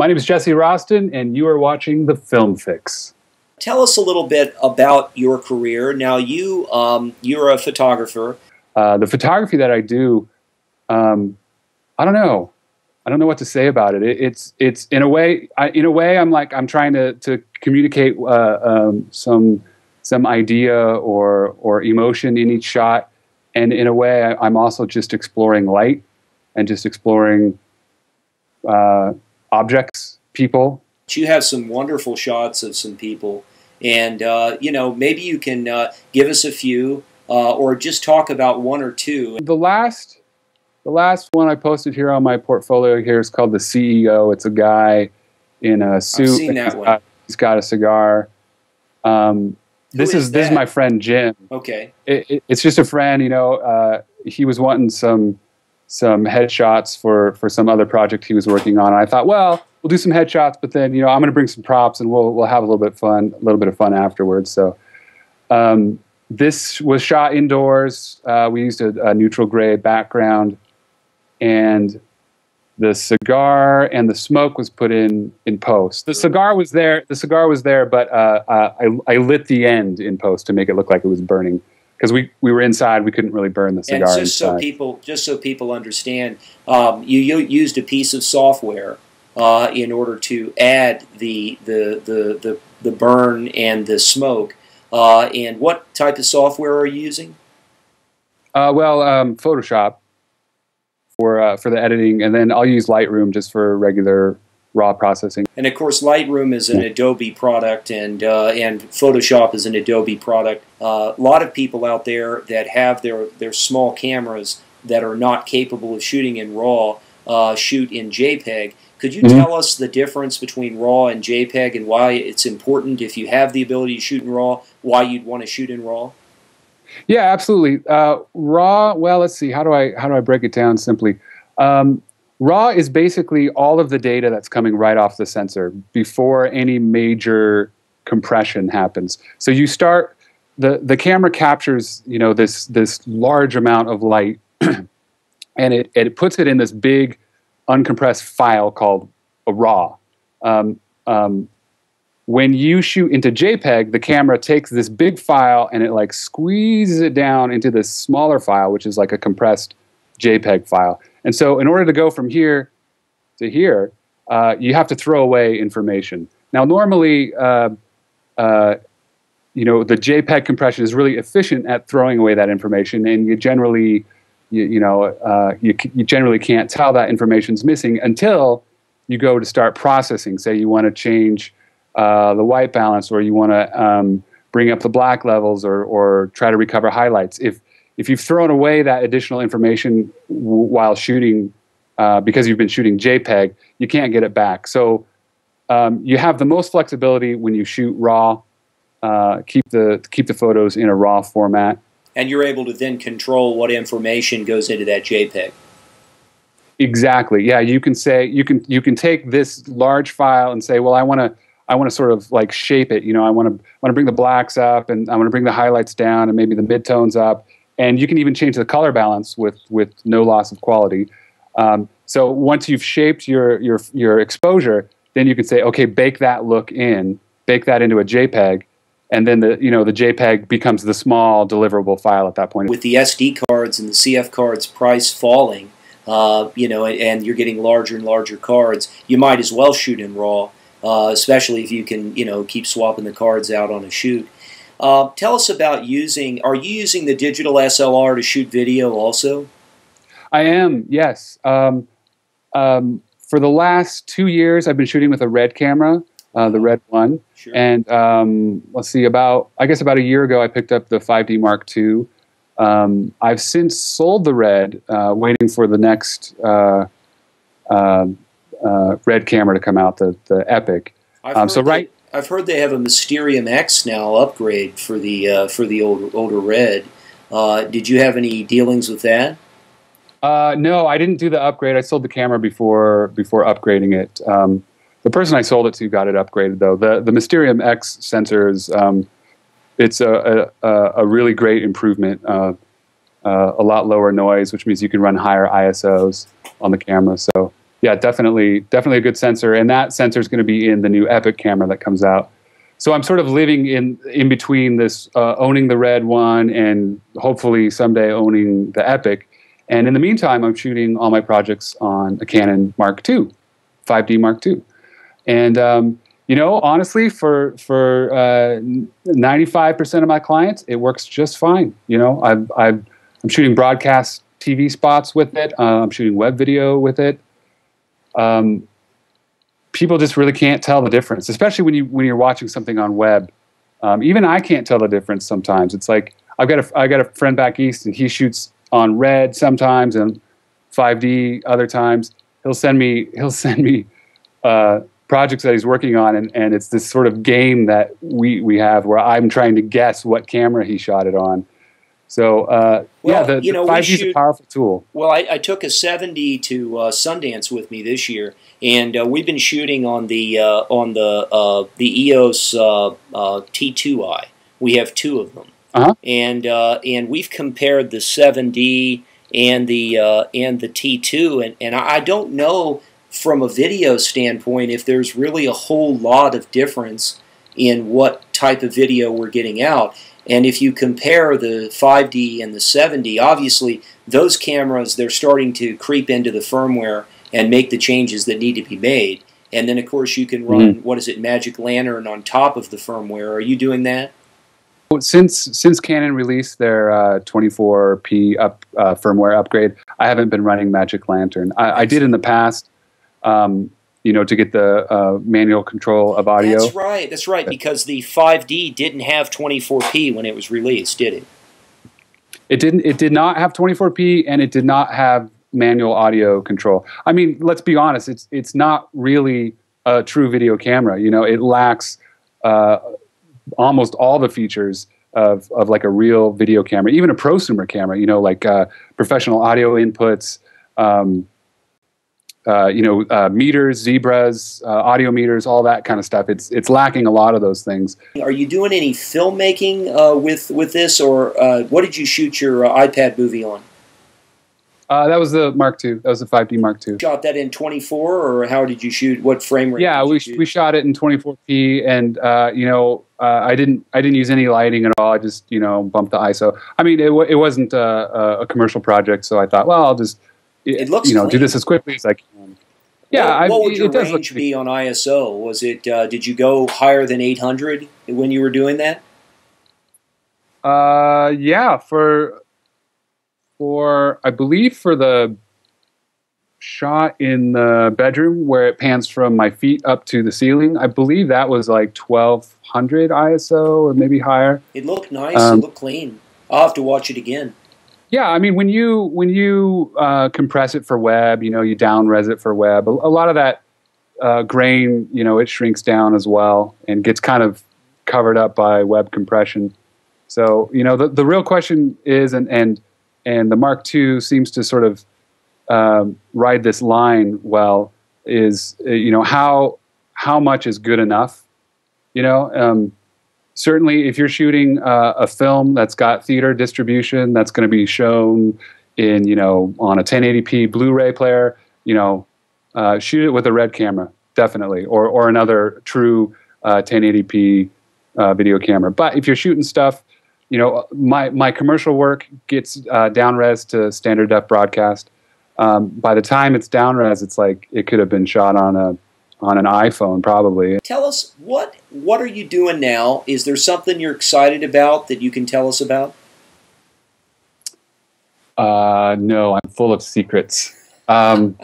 My name is Jesse Rosten, and you are watching The Film Fix. Tell us a little bit about your career. Now, you um, you're a photographer. Uh, the photography that I do, um, I don't know. I don't know what to say about it. it it's it's in a way, I, in a way, I'm like I'm trying to to communicate uh, um, some some idea or or emotion in each shot, and in a way, I, am also just exploring light and just exploring uh, objects, people. You have some wonderful shots of some people, and uh, you know maybe you can uh, give us a few, uh, or just talk about one or two. The last the last one I posted here on my portfolio here is called The CEO. It's a guy in a suit. I've seen that he's one. Got, he's got a cigar. Um, this is, is this is my friend Jim. Okay. It, it, it's just a friend, you know. Uh, he was wanting some some headshots for for some other project he was working on. And I thought, well, we'll do some headshots, but then you know I'm going to bring some props and we'll we'll have a little bit fun, a little bit of fun afterwards. So. Um, this was shot indoors. Uh, we used a, a neutral gray background and the cigar and the smoke was put in in post. The cigar was there. The cigar was there, but uh, uh, I, I lit the end in post to make it look like it was burning because we, we were inside. We couldn't really burn the cigar and just inside. so people just so people understand, um, you, you used a piece of software uh, in order to add the the the the, the burn and the smoke. Uh, and what type of software are you using? uh, well, um, Photoshop for uh, for the editing, and then I'll use Lightroom just for regular raw processing. And of course, Lightroom is an Adobe product, and uh, and Photoshop is an Adobe product. Uh, a lot of people out there that have their their small cameras that are not capable of shooting in RAW uh, shoot in JPEG. Could you Mhm. tell us the difference between RAW and JPEG, and why it's important if you have the ability to shoot in RAW, why you'd want to shoot in RAW? Yeah, absolutely. Uh, raw. Well, let's see. How do I how do I break it down simply? Um, raw is basically all of the data that's coming right off the sensor before any major compression happens. So you start the the camera captures you know this this large amount of light, and it it puts it in this big uncompressed file called a raw. Um, um, when you shoot into JPEG, the camera takes this big file and it like squeezes it down into this smaller file, which is like a compressed JPEG file. And so, in order to go from here to here, uh, you have to throw away information. Now, normally, uh, uh, you know, the JPEG compression is really efficient at throwing away that information, and you generally, you, you know, uh, you, you generally can't tell that information's missing until you go to start processing. Say you want to change uh, the white balance, or you want to um, bring up the black levels, or or try to recover highlights. If if you've thrown away that additional information w- while shooting, uh, because you've been shooting JPEG, you can't get it back. So um, you have the most flexibility when you shoot RAW. Uh, keep the keep the photos in a RAW format. And you're able to then control what information goes into that JPEG. Exactly. Yeah, you can say you can you can take this large file and say, well, I want to I want to sort of like shape it. You know, I want to want to bring the blacks up and I want to bring the highlights down and maybe the midtones up. And you can even change the color balance with with no loss of quality. Um, so once you've shaped your your your exposure, then you can say, okay, bake that look in, bake that into a JPEG, and then the you know the JPEG becomes the small deliverable file at that point. With the SD cards and the CF cards price falling, uh, you know, and, you're getting larger and larger cards, you might as well shoot in RAW, uh, especially if you can, you know, keep swapping the cards out on a shoot. Uh, tell us about using. Are you using the digital SLR to shoot video also? I am, yes. Um, um, for the last two years, I've been shooting with a red camera, uh, the red one. Sure. And um, let's see, about I guess about a year ago, I picked up the 5D Mark II. Um, I've since sold the red, uh, waiting for the next uh, uh, uh, red camera to come out, the the Epic. I've um, so right- I've heard they have a Mysterium X now upgrade for the uh, for the older older red. Uh, did you have any dealings with that? Uh, no, I didn't do the upgrade. I sold the camera before before upgrading it. Um, the person I sold it to got it upgraded though. The the Mysterium X sensors, um, it's a, a a really great improvement. Uh, uh, a lot lower noise, which means you can run higher ISOs on the camera. So yeah, definitely, definitely a good sensor, and that sensor is going to be in the new Epic camera that comes out. So I'm sort of living in in between this uh, owning the red one and hopefully someday owning the Epic. And in the meantime, I'm shooting all my projects on a Canon Mark II, 5D Mark II, and um, you know, honestly, for for uh, 95% of my clients, it works just fine. You know, I've, I've I'm shooting broadcast TV spots with it. Uh, I'm shooting web video with it um, people just really can't tell the difference, especially when you when you're watching something on web. Um, even I can't tell the difference sometimes. It's like I've got a I got a friend back east, and he shoots on red sometimes and 5D other times. He'll send me he'll send me uh, projects that he's working on, and, and it's this sort of game that we we have where I'm trying to guess what camera he shot it on. So uh, well, yeah, the, you know, 5D is a powerful tool. Well, I, I took a 7D to uh, Sundance with me this year, and uh, we've been shooting on the uh, on the uh, the EOS uh, T2i. We have two of them, -huh. and and we've compared the 7D and the and the T2, and and I don't know from a video standpoint if there's really a whole lot of difference in what type of video we're getting out. And if you compare the 5D and the 7D, obviously those cameras, they're starting to creep into the firmware and make the changes that need to be made. And then, of course, you can run, mm-hmm. what is it, Magic Lantern on top of the firmware. Are you doing that? Well, Since since Canon released their uh, 24p up uh, firmware upgrade, I haven't been running Magic Lantern. I, I did in the past. Um, you know, to get the uh, manual control of audio. That's right. That's right. Because the 5D didn't have 24p when it was released, did it? It didn't. It did not have 24p, and it did not have manual audio control. I mean, let's be honest. It's it's not really a true video camera. You know, it lacks uh, almost all the features of of like a real video camera, even a prosumer camera. You know, like uh, professional audio inputs. Um, uh, you know, uh, meters, zebras, uh, audio meters, all that kind of stuff. It's it's lacking a lot of those things. Are you doing any filmmaking uh, with with this, or uh, what did you shoot your iPad movie on? that was the Mark II. That was the 5D Mark II. Shot that in 24, or how did you shoot? What frame rate? Yeah, we we shot it in 24p, and you know, I didn't I didn't use any lighting at all. I just you know bumped the ISO. I mean, it it wasn't a, a commercial project, so I thought, well, I'll just it looks you know clean. do this as quickly as I can. Yeah, what, what would your range be on ISO? Was it uh, did you go higher than 800 when you were doing that? Uh, yeah, for for I believe for the shot in the bedroom where it pans from my feet up to the ceiling, I believe that was like 1200 ISO or maybe higher. It looked nice. Um, it looked clean. I'll have to watch it again. Yeah, I mean when you when you uh, compress it for web, you know, you down res it for web. A, a lot of that uh, grain, you know, it shrinks down as well and gets kind of covered up by web compression. So you know, the the real question is, and and and the Mark II seems to sort of um, ride this line well. Is uh, you know how how much is good enough? You know, um, certainly if you're shooting uh, a film that's got theater distribution that's going to be shown in you know on a 1080p blu-ray player you know uh, shoot it with a red camera definitely or, or another true uh, 1080p uh, video camera. But if you're shooting stuff you know my, my commercial work gets uh, down res to standard def broadcast. Um, by the time it's down res it's like it could have been shot on a on an iPhone, probably. Tell us what what are you doing now? Is there something you're excited about that you can tell us about? Uh, no, I'm full of secrets. Um,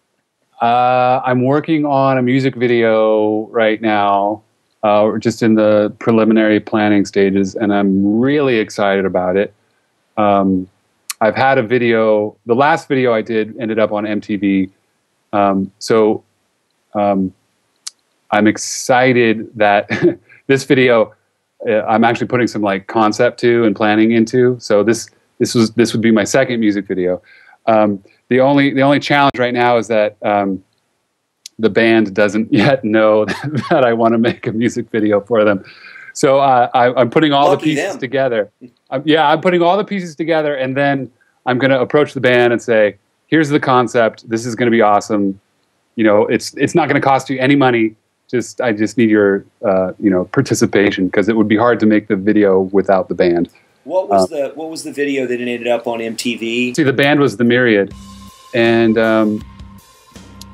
uh, I'm working on a music video right now. Uh, we're just in the preliminary planning stages, and I'm really excited about it. Um, I've had a video. The last video I did ended up on MTV. Um, so um, I'm excited that this video uh, I'm actually putting some like concept to and planning into. So this this was this would be my second music video. Um, the only the only challenge right now is that um, the band doesn't yet know that I want to make a music video for them. So uh, I, am putting all Lucky the pieces them. together. I'm, yeah, I'm putting all the pieces together, and then I'm going to approach the band and say, "Here's the concept. This is going to be awesome you know, it's it's not going to cost you any money. Just I just need your uh, you know participation because it would be hard to make the video without the band. What was uh, the What was the video that ended up on MTV? See, the band was the Myriad, and um,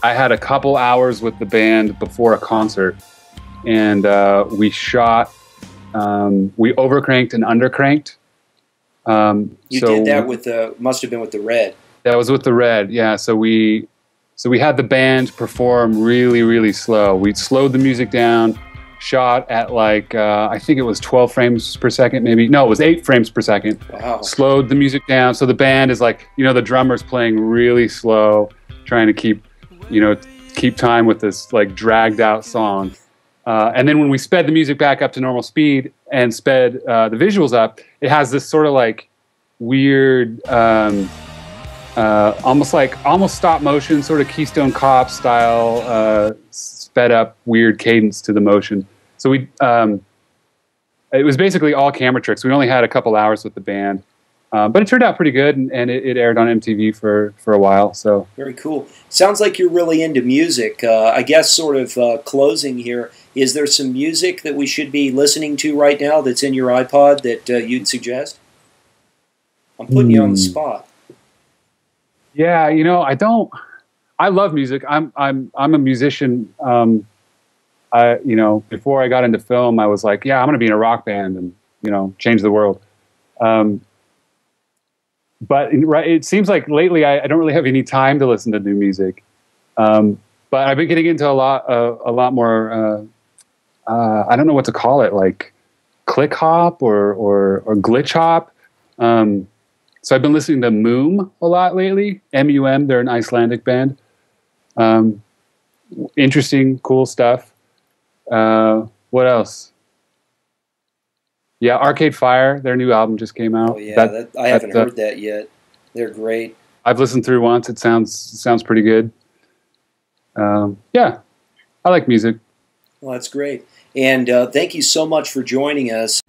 I had a couple hours with the band before a concert, and uh, we shot. Um, we overcranked and undercranked. Um, you so did that with the must have been with the red. That was with the red, yeah. So we so we had the band perform really really slow. We slowed the music down, shot at like uh, I think it was 12 frames per second, maybe no, it was eight frames per second. Wow. Slowed the music down, so the band is like you know the drummer's playing really slow, trying to keep you know keep time with this like dragged out song. Uh, and then when we sped the music back up to normal speed and sped uh, the visuals up, it has this sort of like weird, um, uh, almost like almost stop motion, sort of Keystone Cop style, uh, sped up weird cadence to the motion. So we, um, it was basically all camera tricks. We only had a couple hours with the band. Um, but it turned out pretty good, and, and it, it, aired on MTV for, for a while. So very cool. Sounds like you're really into music. Uh, I guess, sort of uh, closing here. Is there some music that we should be listening to right now that's in your iPod that uh, you'd suggest? I'm putting mm. you on the Hmm. spot. Yeah, you know, I don't. I love music. I'm I'm I'm a musician. Um, I you know before I got into film, I was like, yeah, I'm going to be in a rock band and you know change the world. Um, but right, it seems like lately I, I, don't really have any time to listen to new music. Um, but I've been getting into a lot uh, a lot more. Uh, uh, I don't know what to call it, like click hop or or, or glitch hop. Um, so I've been listening to Múm a lot lately. M U M, they're an Icelandic band. Um, interesting, cool stuff. Uh, what else? Yeah, Arcade Fire, their new album just came out. Oh yeah, that, that, I haven't uh, heard that yet. They're great. I've listened through once. It sounds sounds pretty good. Um, yeah, I like music. Well, that's great. And uh, thank you so much for joining us.